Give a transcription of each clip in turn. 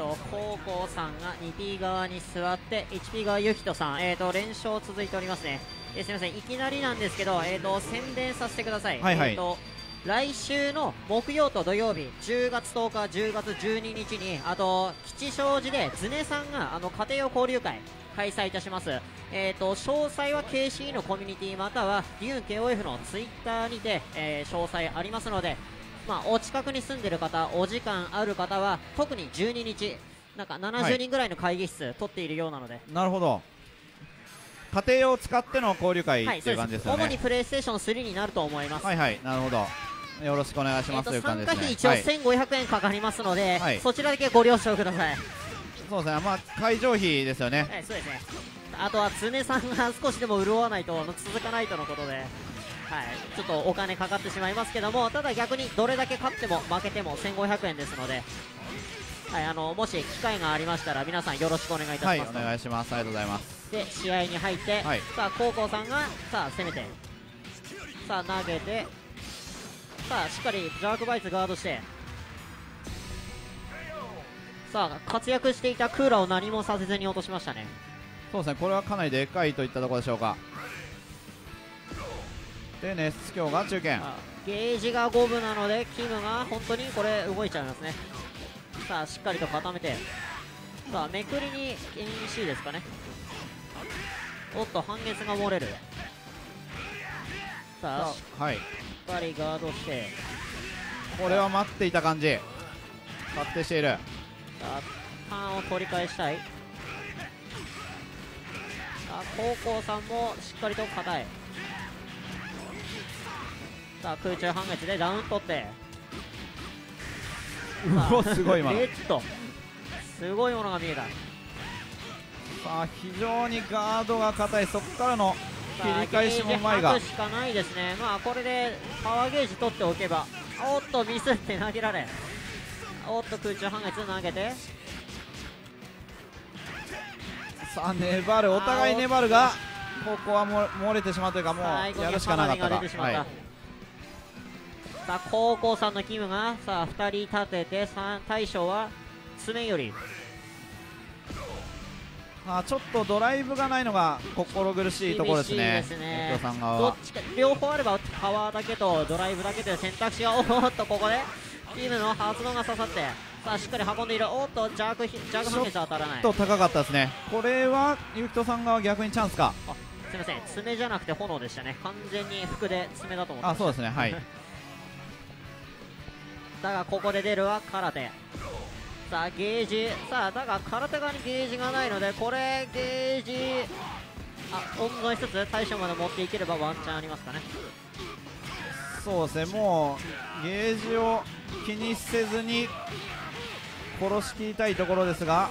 と高校さんが 2P 側に座って 1P 側ゆきとさん、えー、と連勝続いておりますね、えーすみませんいきなりなんですけど、えー、と宣伝させてください、はいはい。えー、と来週の木曜と土曜日10月10日10月12日にあと吉祥寺でズネさんがあの家庭用交流会開催いたします、えー、と詳細は KC のコミュニティまたはデューン KOF のツイッターにて、えー詳細ありますのでまあ、お近くに住んでる方、お時間ある方は特に12日、なんかはい。70人ぐらいの会議室取っているようなので、なるほど。家庭用を使っての交流会はい、っていう感じですよね。主にプレイステーション3になると思います。はいはいなるほど。よろしくお願いしえーとますという感参じですね。加費一応はい。1500円かかりますので、はい。そちらだけご了承ください。そうですね。まあ会場費ですよね。はい、そうですね。あとは常さんが少しでも潤わないと続かないとのことで、はい、ちょっとお金かかってしまいますけども、ただ逆にどれだけ勝っても負けても1500円ですので、はい、あのもし機会がありましたら皆さんよろしくお願いいたします。はいお願いします。ありがとうございます。で試合に入って、はい。さあ高校さんがさあ攻めてさあ投げて。さあしっかりジャークバイツガードして。さあ活躍していたクーラーを何もさせずに落としましたね。そうですね。これはかなりでかいといったところでしょうかで熱強が中堅。ゲージが5分なのでキムが本当にこれ動いちゃいますね。さあしっかりと固めて。さあめくりに NEC ですかね。おっと半月が漏れる。さあはい。っかりガードして。これは待っていた感じ。確定している。さあターンを取り返したい。さあ高校さんもしっかりと硬いさあ空中半月でダウン取って。うわすごい今の。レッド。すごいものが見えた。さあ非常にガードが硬い。そこからの切り返しもうまいが。しかないですね。まあこれでパワーゲージ取っておけばおっとミスって投げられ。おっと空中半月投げて。さあ粘る。お互い粘るがここはも漏れてしまうというかもうやるしかなかったか。はいさあ高校さんのキムがさあ2人立ててさ大将は爪より。さあちょっとドライブがないのが心苦しいところですね。ね。両方あればパワーだけとドライブだけという選択肢がおーっとここでキムの発動が刺さってさあしっかり運んでいる。おっとジャークヒジャーク半月当たらない。ちょっと高かったですね。これはゆきとさん側逆にチャンスか。あすみません。爪じゃなくて炎でしたね。完全に服で爪だと思ってまあそうですね。はいだがここで出るは空手。さあゲージ。さあだが空手側にゲージがないのでこれゲージ。あ温存しつつ大将まで持っていければワンチャンありますかね。そうですね。もうゲージを気にせずに殺しきりたいところですが。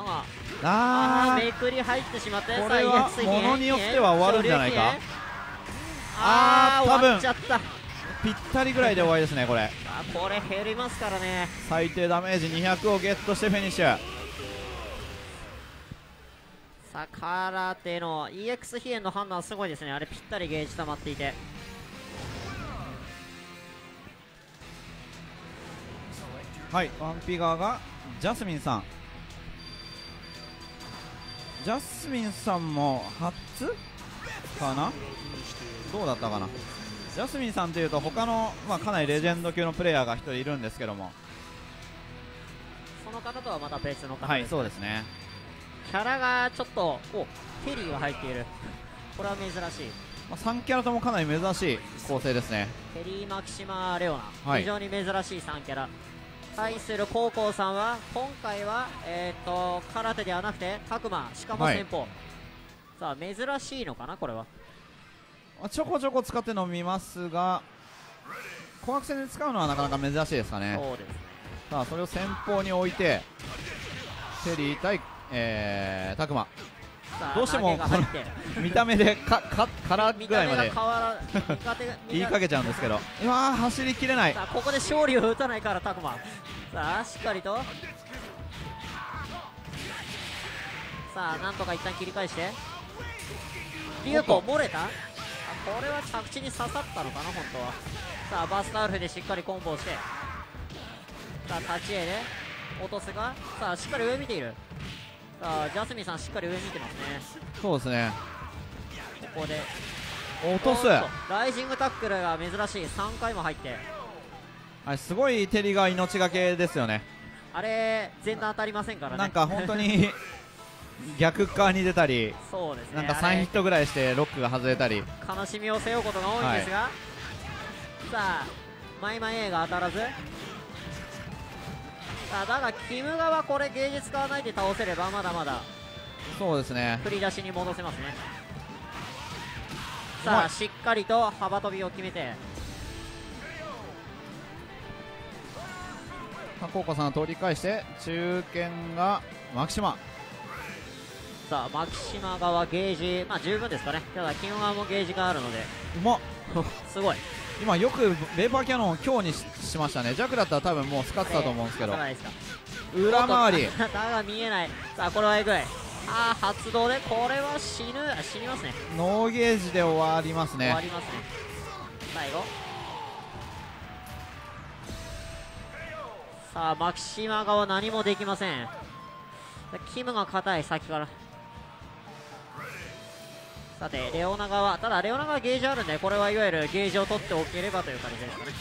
ああめくり入ってしまってこれはものによっては終わるんじゃないか。あーあー多分。終わっちゃったぴったりぐらいで終わりですねこれ。あこれ減りますからね。最低ダメージ200をゲットしてフィニッシュ。さあ空手の EX 比叡の判断はすごいですね。あれぴったりゲージ溜まっていて。はいワンピ側がジャスミンさん。ジャスミンさんも初かな？どうだったかな？ジャスミンさんというと他の、まあ、かなりレジェンド級のプレイヤーが1人いるんですけども。その方とはまた別の方はいそうですね。キャラがちょっとおテリーが入っている。これは珍しい。まあ、3キャラともかなり珍しい構成ですね。テリー・マキシマ・レオナ、はい。非常に珍しい3キャラ。対する高校さんは今回は、えー、と空手ではなくて角間しかも戦法、さあ珍しいのかなこれは。まあちょこちょこ使ってるのを見ますが紅白戦で使うのはなかなか珍しいですかね。そうですね。さあそれを先方に置いてテリー対、えー、タクマ。さあどうしても 見た目でかかからぐらいまで。言いかけちゃうんですけど。うわー走りきれない。ここで勝利を打たないからタクマ。さあしっかりと。さあなんとか一旦切り返して。リュウコ漏れた？あこれは着地に刺さったのかな本当は。さあバスタオルでしっかりコンボをして。さあ立ち絵で落とすが。さあしっかり上見ている。さあジャスミンさんしっかり上見てますね。そうですね。ここで。落とす。ライジングタックルが珍しい。3回も入って。はいすごい照りが命がけですよね。あれ全然当たりませんからね。なんか本当に逆側に出たりそうですね。なんかあれ3ヒットぐらいしてロックが外れたり。悲しみを背負うことが多いんですが、さあマイマイ A が当たらず。さあだがキム側これ芸術使わないで倒せればまだまだ。そうですね。振り出しに戻せますね。さあしっかりと幅跳びを決めて。高岡さんが取り返して中堅がマキシマさあマキシマ側ゲージまあ十分ですかね。ただキム側もゲージがあるので。うまっ。すごい。今よくベーパーキャノンを強にししましたね。弱だったら多分もう使ってたと思うんですけど。えー裏回り。だ が見えない。さあこれはえぐいああ発動でこれは死ぬ。死にますね。ノーゲージで終わります終わねりますね。最後。さあマキシマ側何もできません。キムが硬い先からさてレオナ側ただレオナ側ゲージあるんでこれはいわゆるゲージを取っておければという感じですかね。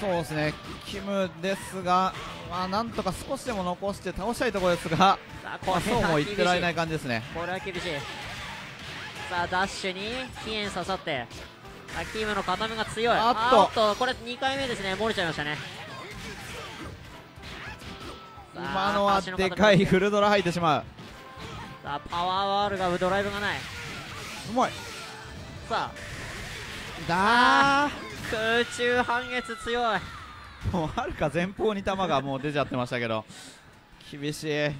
そうですね。キムですがまあなんとか少しでも残して倒したいところですが、さあまあ、そうも言ってられない感じですね。これは厳しい。さあダッシュに起炎刺さってあキムの固めが強い。あっと。とこれ2回目ですね。漏れちゃいましたね。今のは足でかいフルドラ入ってしまう。さあパワーワールがドライブがないうまい。さだあ空中半月強い。ーもうはるか前方に球がもう出ちゃってましたけど。厳しい。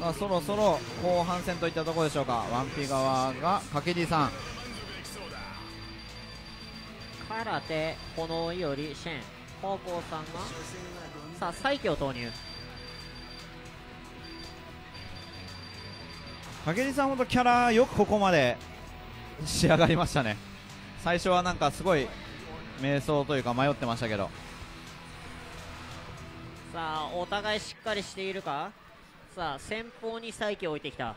さあそろそろ後半戦といったところでしょうか。ワンピ側が掛地さん。空手炎よりシェン高校さんが。さあ再起を投入。掛地さんほどキャラよくここまで仕上がりましたね。最初はなんかすごい迷走というか迷ってましたけど。さあお互いしっかりしているか？さあ先方に再起を置いてきた。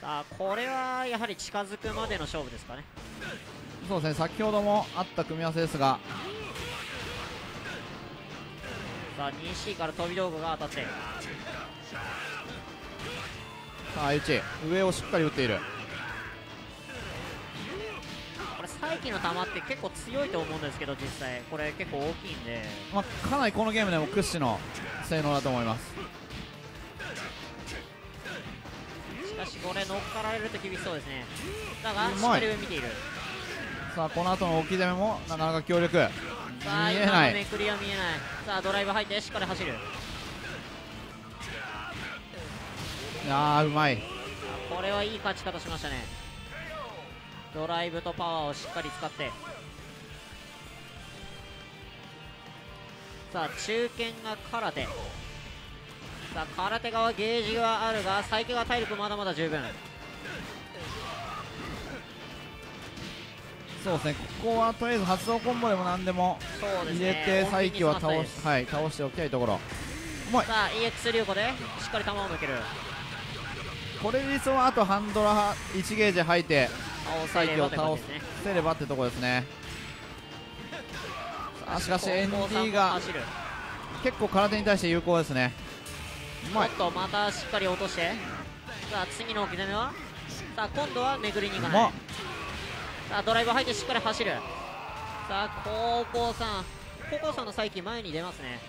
さあこれはやはり近づくまでの勝負ですかね。そうですね先ほどもあった組み合わせですがさあ 2C から飛び道具が当たって。さあ相打ち上をしっかり打っている。これ再起の球って結構強いと思うんですけど実際。これ結構大きいんで。まあ、かなりこのゲームでも屈指の性能だと思います。しかしこれ乗っかられると厳しそうですね。だがしっかり上見ている。さあこの後の置き攻めもなかなか強力さあ今のめくりは見えない。さあドライブ入ってしっかり走る。いやーうまい。これはいい勝ち方しましたね。ドライブとパワーをしっかり使って。さあ中堅が空手。さあ空手側ゲージはあるが最強が体力まだまだ十分そうですね。ここはとりあえず発動コンボでも何でも入れね。て再起は倒しはい倒しておきたいところ。さあ EX 流子でしっかり球を抜ける。これ理想はあとハンドラ1ゲージ吐いて抑えればという感倒せればってところですね。さあしかし高校さん ND もが走る。結構空手に対して有効ですね。うまいおっとまたしっかり落として。さあ次の置き攻めは？さあ今度はめぐりに行かないさあドライブ入ってしっかり走る。さあ高校さん。高校さんの再起前に出ますね。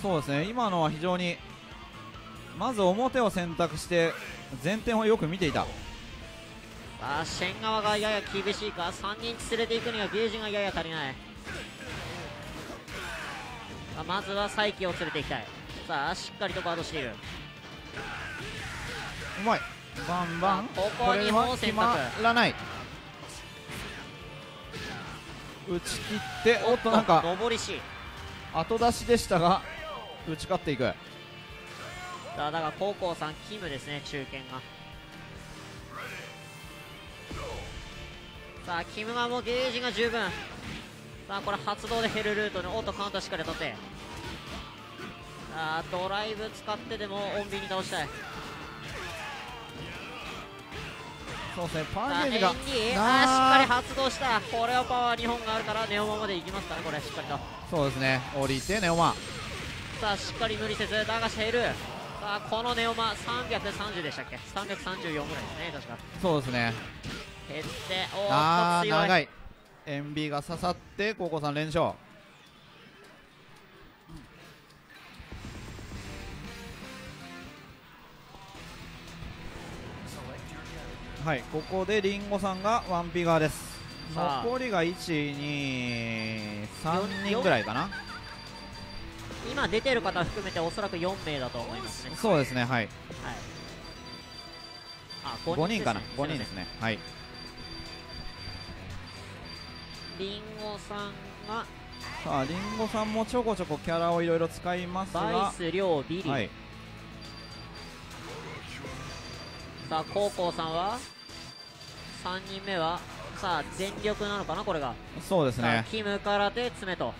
そうですね。今のは非常にまず表を選択して前転をよく見ていた。さあシェン側がやや厳しいか。3人連れていくにはゲージがやや足りない。まずは再起を連れていきたい。さあしっかりとガードしている。うまい。バンバン。ここにも選択。決まらない打ち切っておっとなんか後出しでしたが打ち勝っていく。だが高校さんキムですね中堅が。さあキムガもゲージが十分。さあこれ発動で減るルートにオートカウンターしっかり取って。さあドライブ使ってでも穏便に倒したいそうですね。パゲージが。あー。しっかり発動した。これはパワー2本があるからネオマまで行きますからこれしっかりと。そうですね。降りてネオマ。さあしっかり無理せずだがし減るさあこのネオマ330でしたっけ？334ぐらいですね確か。そうですね。減っておーあっと強い。ー長い。塩ビが刺さって高校さん連勝はいここでリンゴさんがワンピガーです。残りが123人ぐらいかな。今出てる方含めておそらく4名だと思いますね。そうですねはい。はい。あ5 5人かな？ですね5人ですね。はい。リンゴさんがさあリンゴさんもちょこちょこキャラをいろいろ使いますバイがス、リョウ、ビリ、はい。さあコウコウさんは？3人目はさあ全力なのかなこれが、そうですね。キムからで爪と。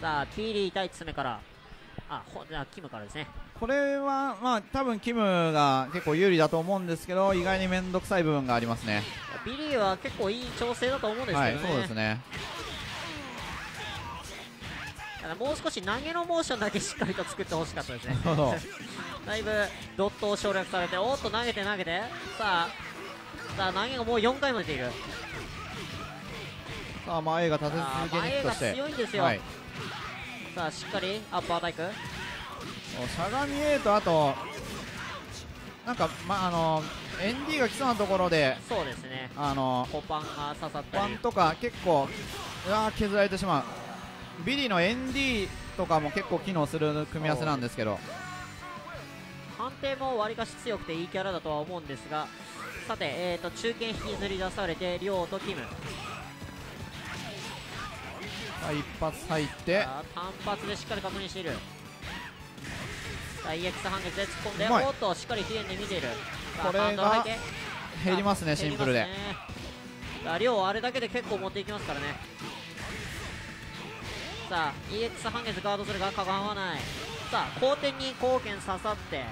さあビリー対爪から。あほじゃあキムからですね。これはまあ多分キムが結構有利だと思うんですけど意外に面倒くさい部分がありますね。ビリーは結構いい調整だと思うんですけどね、はいそうですねただもう少し投げのモーションだけしっかりと作ってほしかったですね。だいぶドットを省略されておっと投げて投げて。さあさあ投げがもう4回も出ている。さあ前が立て続けに前がヒットして。強いんですよ、はい。さあしっかりアッパータイク。しゃがみ A とあとなんかまああの ND が来そうなところでそうですね。あのコパンが刺さったり。パンとか結構うわー削られてしまうビリーの ND とかも結構機能する組み合わせなんですけど。判定もわりかし強くていいキャラだとは思うんですが。さて、えー、と中堅引きずり出されてリョウとキム。さあ一発入って。単発でしっかり確認している。さあ EX 半月で突っ込んでおっとしっかりヒレンで見ている。これが減りますねシンプルで。量あれだけで結構持っていきますからねさあ EX 半月ガードするがかがわない。さあ後点に貢献刺さって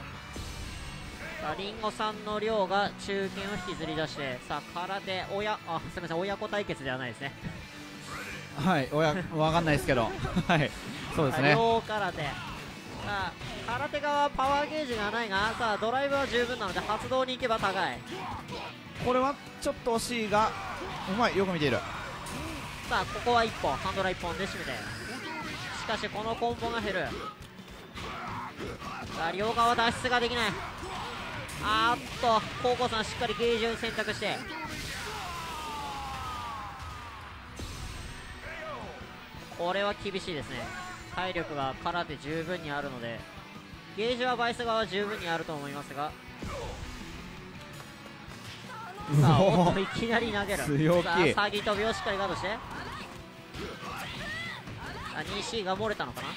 さあリンゴさんの量が中堅を引きずり出してさあ空手親あすみません親子対決ではないですね。はいおやわかんないですけど。はいそうですね。両空手。さあ空手側はパワーゲージがないがさあドライブは十分なので発動に行けば高い。これはちょっと惜しいがうまいよく見ている。さあここは1本ハンドラ1本で締めてしかしこのコンボが減る。さあ両側脱出ができない。あーっとコウコさんしっかりゲージを選択して。これは厳しいですね。体力が空手十分にあるので。ゲージはバイス側は十分にあると思いますが。さあおっといきなり投げる。強気。さあ詐欺飛びをしっかりガードして。あ 2C が漏れたのかな？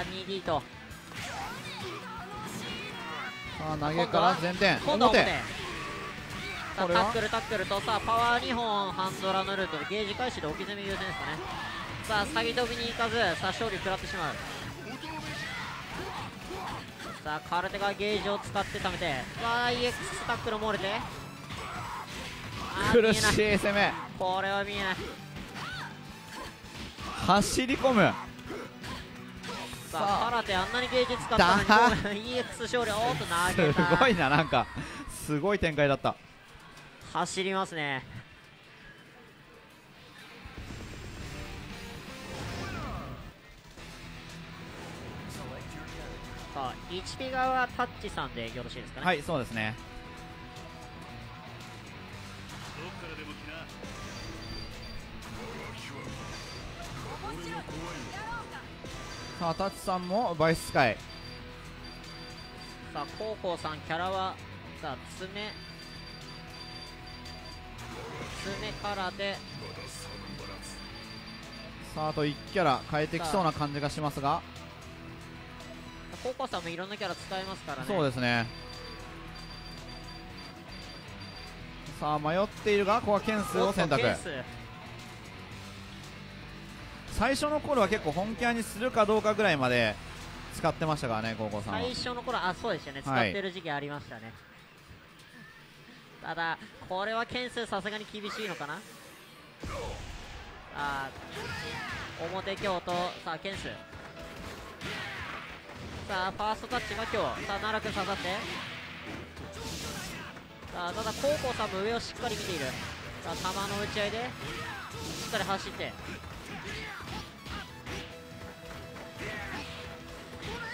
あ 2D と。さあ投げから前転今度は表。表。さあタックルタックルとさあパワー2本ハンドラのルートでゲージ開始で置き攻め優先ですかね。さあ詐欺飛びに行かずさあ勝利食らってしまう。さあ空手がゲージを使って貯めてさあ EX タックル漏れて。苦しい攻め。これは見えない走り込む。ささあ。あ空手あんなにゲージ使ったのにだ。ごめん EX 勝利おーっと投げすたごいななんか。すごい展開だった。走りますね。さあ HP 側はタッチさんでよろしいですかね、はいそうですねさあタッチさんもバイススカイさあコウコウさんキャラはさあ爪。爪からで。さああと1キャラ変えてきそうな感じがしますが。ココさんもいろんなキャラ使えますからね。そうですね。さあ迷っているがここはケンスを選択最初の頃は結構本キャラにするかどうかぐらいまで使ってましたからね高校さんは。最初の頃あそうでしたね。使はい。ってる時期ありましたね、ただこれは件数さすがに厳しいのかな？あー表京都。さあ件数さあファーストタッチが今日さあ奈良君刺さって。さあただ高校さんも上をしっかり見ている。さあ球の打ち合いでしっかり走って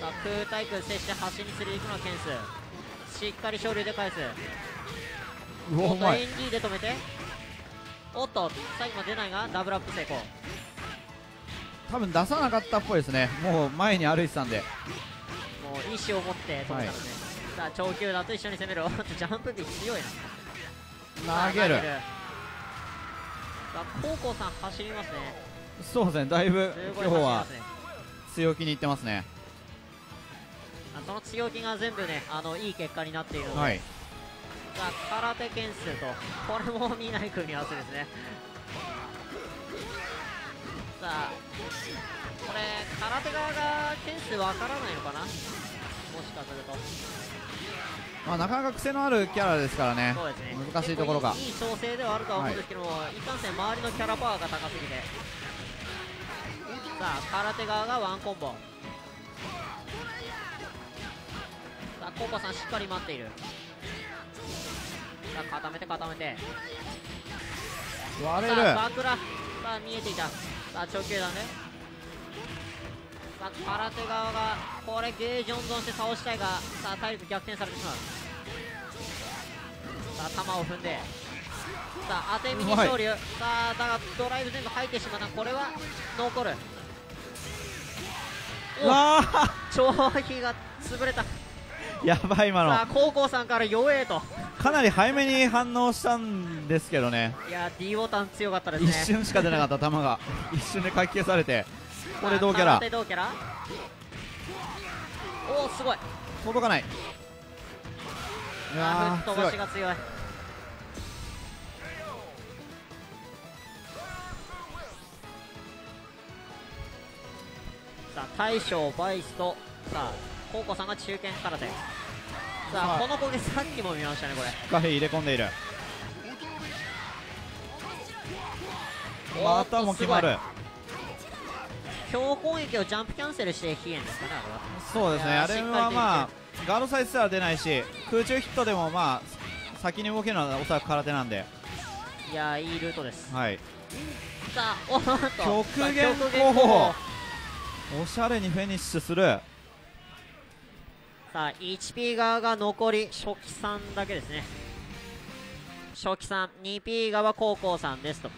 さあ空対空接して端にするいくのはケンス。しっかり昇竜で返す。おっとうわうまい。ND で止めて。おっと最後まで出ないがダブルアップ成功。多分出さなかったっぽいですね。もう前に歩いてたんで。もう意志を持って止めたのね、さあ長球団と一緒に攻める。ジャンプ日強いな。投げる。高校さん走りますね。そうですね。だいぶ今日は強気にいってますね。あその強気が全部ねあのいい結果になっているので、はい。さあ空手件数とこれも見ない組み合わせですね。さあこれ空手側が件数わからないのかな？もしかすると。まあ、なかなか癖のあるキャラですからね。ね。難しいところが。いいいい調整ではあるとは思うんですけども、い、かんせん周りのキャラパワーが高すぎて。さあ空手側がワンコンボココさんしっかり待っている。さあ固めて固めて。割れる。さあバクラさあ見えていた。さあ長球団ね。さあ空手側がこれゲージ温存して倒したいがさあ体力逆転されてしまう。さあ球を踏んで。さあ当て身に勝利。さあだがドライブ全部入ってしまった。これは残る。うわー。長飛が潰れた やばい今さあの高校さんから弱えと。かなり早めに反応したんですけどね。いや D ボタン強かったですね。一瞬しか出なかった 球が。一瞬でかき消されて。これ同キャラ？同キャラ？おおすごい。届かない。いあや吹っ飛ばー強いしが強い。さあ大将バイスとさあコウコさんが中堅空手。さあはい。この攻撃さっきも見ましたねこれ。しっかり入れ込んでいる。またも決まる。強攻撃をジャンプキャンセルして飛燕ですかねそうですね。あれはまあガードサイズすら出ないし空中ヒットでもまあ先に動けるのはおそらく空手なんで。いやーいいルートです。はい。さあおっと。極限さあ極候補候補おしゃれにフェニッシュするさあ 1P 側が残り初期さんだけですね。初期さん 2P 側高校さんですと。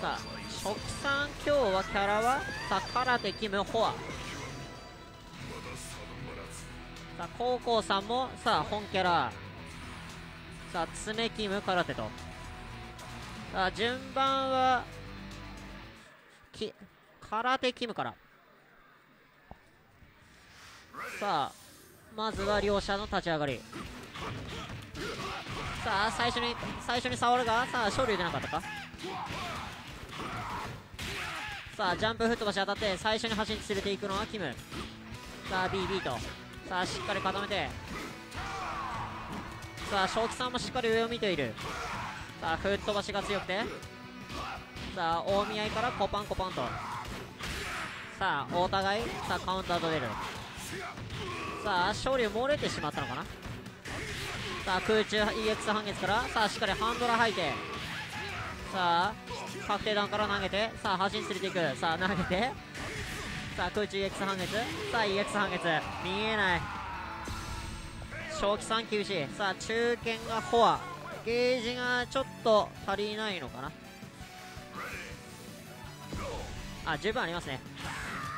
さあ初期さん今日はキャラはさあ空手キムフォア。さあ高校さんもさあ本キャラ。さあ爪キム空手と。あ順番はき空手キムから。さあまずは両者の立ち上がり。さあ最初に最初に触るがさあ勝利出なかったか？さあジャンプ吹っ飛ばし当たって最初に端に連れていくのはキム。さあ BB と。さあしっかり固めて。さあ正気さんもしっかり上を見ている。さあ吹っ飛ばしが強くて。さあ大宮からコパンコパンと。さあお互いさあカウンターと出る。さあ勝利漏れてしまったのかな。さあ空中 EX 半月からさあしっかりハンドラ吐いて。さあ確定弾から投げてさあ端に連れていくさあ投げて。さあ空中 EX 半月。さあ EX 半月。見えない。正気さん厳し。いさあ中堅がフォア。ゲージがちょっと足りないのかな？あ十分ありますね。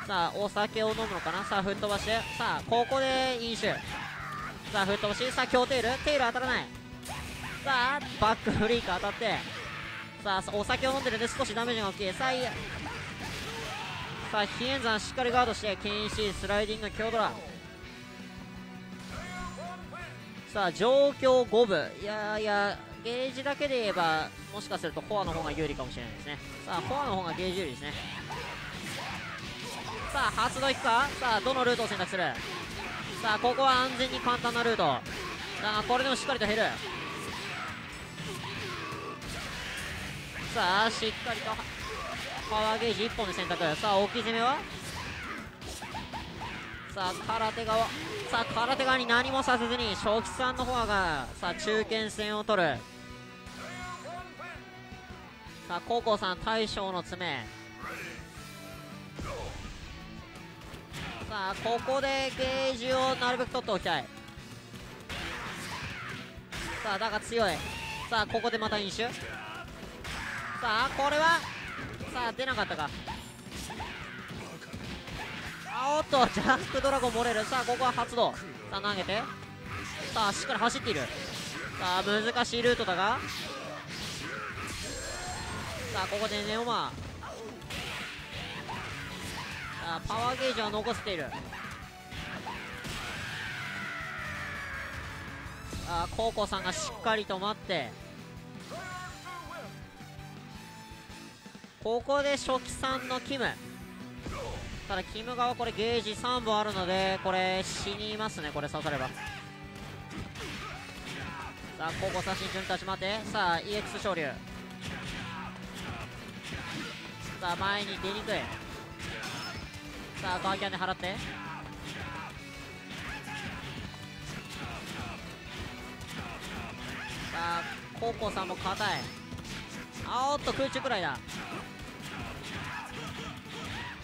さあお酒を飲むのかな？さあ吹っ飛ばして。さあここで飲酒。さあ吹っ飛ばし。さあ強テール。テール当たらない。さあバックフリーク当たって。さあお酒を飲んでるんで少しダメージが大きい。さあいいさあヒエンザンしっかりガードしてケンシースライディング強ドラ。さあ状況5分。いやいやゲージだけで言えばもしかするとフォアの方が有利かもしれないですね。さあフォアの方がゲージ有利ですね。さあ発動いくか？さあどのルートを選択する？さあここは安全に簡単なルート。さあこれでもしっかりと減る。さあしっかりとパワーゲージ1本で選択。さあ置き攻めは？さあ空手側。さあ空手側に何もさせずに正吉さんの方がさあ中堅戦を取る。さあココさん大将の爪さあここでゲージをなるべく取っておきたい。さあだが強い。さあここでまた飲酒。さあこれはさあ出なかったか。おっとジャックドラゴン漏れる。さあここは発動。さあ投げて。さあしっかり走っている。さあ難しいルートだが。さあここでネオマさあパワーゲージは残せている。あコウコさんがしっかりと待って。ここで初期さんのキム。ただキム側これゲージ3本あるのでこれ死にますねこれ刺されば。さあコウコさん慎重に立ち回って。さあ EX 昇竜さあ前に出にくい。さあガーキャンで払って。さあコウコさんも硬い。あおっと空中くらいだ。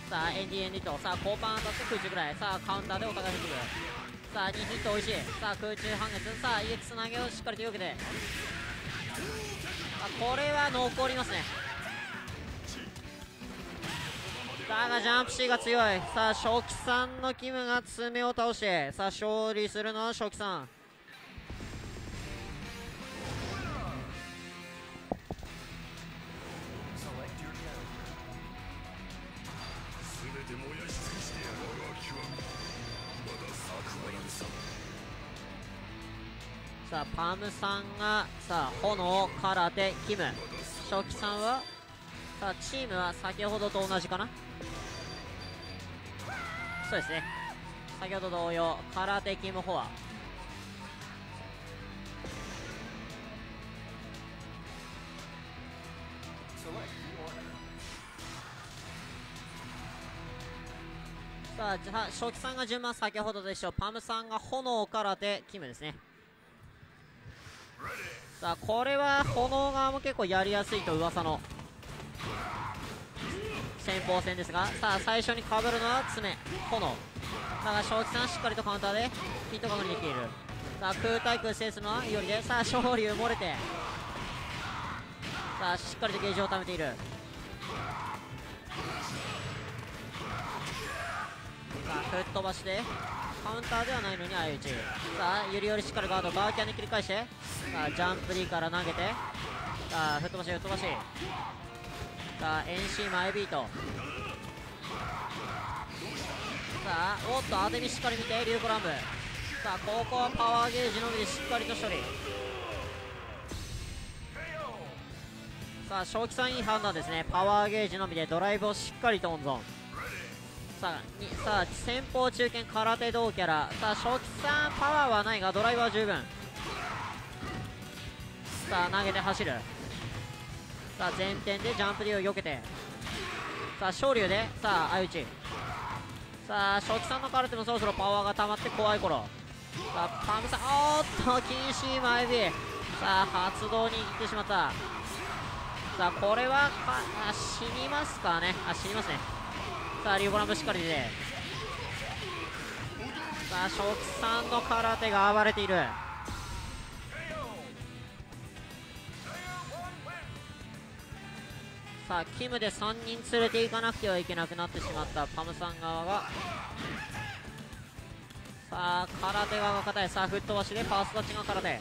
さあエンディエンディとさあコーパン当たって空中くらい。さあカウンターでお互いできる。さあ2ヒットおいしい。さあ空中半月。さあ EX 投げをしっかりと避けて。あこれは残りますね。だがジャンプシーが強い。さあ初期さんのキムが爪を倒して。さあ勝利するのは初期さん。さあパムさんがさあ炎空手キム。初期さんは？さあチームは先ほどと同じかな？そうですね。先ほど同様空手キムフォア。さあ初期さんが順番先ほどでしょうパムさんが炎空手キムですね。さあこれは炎側も結構やりやすいと噂の。先鋒戦ですがさあ最初にかぶるのは爪炎。だが正気さんしっかりとカウンターでヒット確認できている。さあ空対空制するのは有利でさあ昇竜漏れてさあしっかりとゲージを貯めている。さあ吹っ飛ばして。カウンターではないのに相打ち。さあゆりよりしっかりガードバーキャンで切り返して。さあジャンプ D から投げて。さあ吹っ飛ばし吹っ飛ばし。さあ NC 前ビート。さあおっと当て身しっかり見てリュウコランブ。さあここはパワーゲージのみでしっかりと処理。さあ正気さんいい判断ですね。パワーゲージのみでドライブをしっかりと温存。さあにさあ先方中堅空手道キャラ。さあ正気さんパワーはないがドライブは十分。さあ投げて走る。さあ前転でジャンプ D を避けて。さあ昇竜で。さあ相打ち。さあ正気さんの空手もそろそろパワーが溜まって怖い頃。さあパムさんおーっと禁止前指さあ発動に行ってしまった。さあこれは死にますかね。あ死にますね。さあリオコラムしっかりでさあ正気さんの空手が暴れている。さあキムで3人連れて行かなくてはいけなくなってしまったパムさん側が。さあ空手側が硬い。さあ吹っ飛ばしでファーストタッチが空手。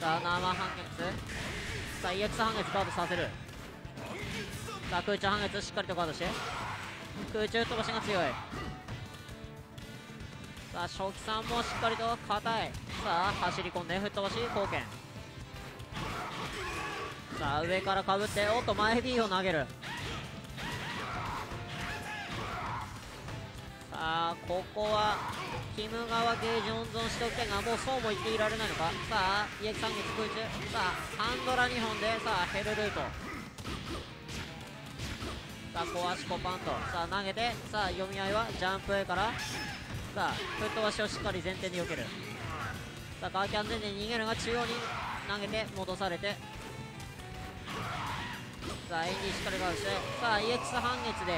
さあ生半月さあ EX 半月ガードさせる。さあ空中半月しっかりとガードして。空中飛ばしが強い。さあ正気さんもしっかりと硬い。さあ走り込んで吹っ飛ばし貢献。さあ上からかぶっておっと前 B を投げる。さあここはキム側ゲージ温存しておきたいがもうそうも言っていられないのか。さあ EX3 月空中。さあハンドラ2本でさあヘルルート。さあ小足コパンと。さあ投げて。さあ読み合いはジャンプ A から。さあ吹っ飛ばしをしっかり前転で避ける。さあガーキャン前で逃げるが中央に投げて戻されて。さあエンディしっかりガードして。さあ EX 半月で。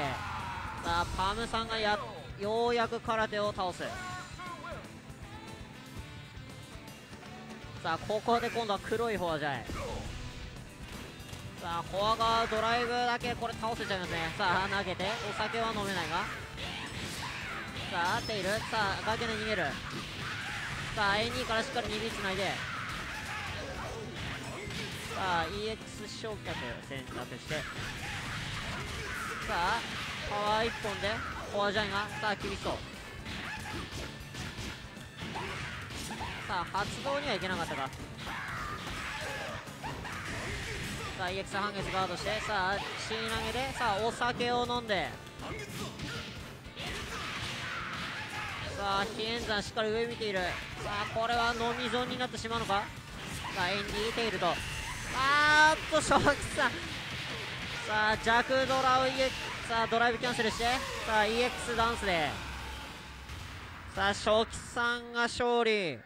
さあパムさんがやようやく空手を倒す。さあここで今度は黒いフォアジャイさあフォア側ドライブだけこれ倒せちゃいますね。さあ投げて。お酒は飲めないが。さあ合っている。さあ崖で逃げる。さあ A2 からしっかり2ビつないで。さあ EX 焼却選択して。さあパワー1本でフォアジャイがさあ厳しそう。さあ発動にはいけなかったか。さあ EX 半月ガードしてさあ C 投げでさあお酒を飲んで。さあ飛燕山しっかり上見ている。さあこれは飲み損になってしまうのか？さあエンディテイルと。あーっと正気さん。さあ弱ドラを EX さあドライブキャンセルして。さあ EX ダンスで。さあ正気さんが勝利。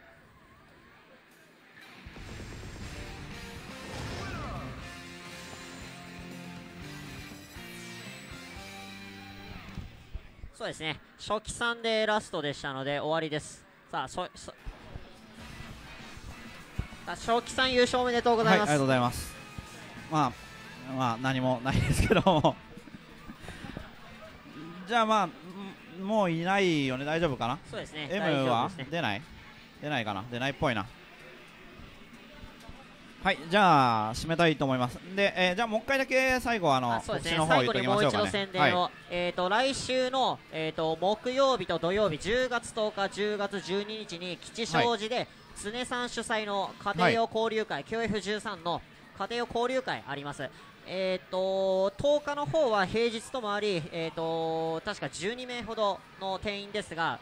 そうですね。初期さんでラストでしたので終わりです。さあそそさあ正気さん優勝おめでとうございます、はいありがとうございます。まあまあ何もないですけども。じゃあまあんもういないよね。大丈夫かな？そうですね。M は出ない？出ないかな？出ないっぽいなはいじゃあ締めたいと思います。で、えーじゃあもう一回だけ最後あのあそうですね。最後にもう一度宣伝を、はい。えー、と来週の、えー、と木曜日と土曜日10月10日、10月12日に吉祥寺で、常さん主催の家庭用交流会、QF13 の家庭用交流会あります。えー、と10日の方は平日ともあり、えー、と確か12名ほどの定員ですが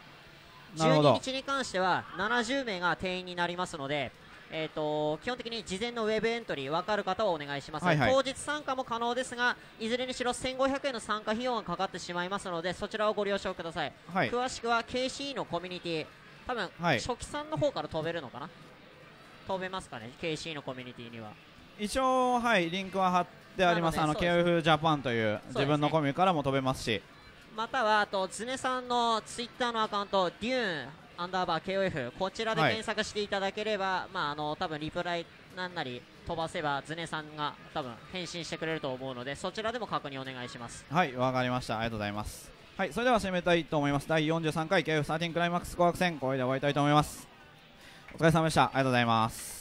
12なるほど。日に関しては70名が定員になりますので、えー、と基本的に事前のウェブエントリー分かる方はお願いします、はいはい。当日参加も可能ですがいずれにしろ1500円の参加費用がかかってしまいますのでそちらをご了承ください、はい。詳しくは KCE のコミュニティ多分、はい。初期さんの方から飛べるのかな？飛べますかね？KCE のコミュニティには。一応はいリンクは貼ってあります。あの KF ジャパンという自分のコミュからも飛べますし。またはあとズネさんのツイッターのアカウントデューンアンダーバー KOF こちらではい。検索していただければ、まああの多分リプライなんなり飛ばせばズネさんが多分返信してくれると思うのでそちらでも確認お願いします。はいわかりました。ありがとうございます。はいそれでは締めたいと思います。第43回 KF13 クライマックス紅白戦これで終わりたいと思います。お疲れ様でした。ありがとうございます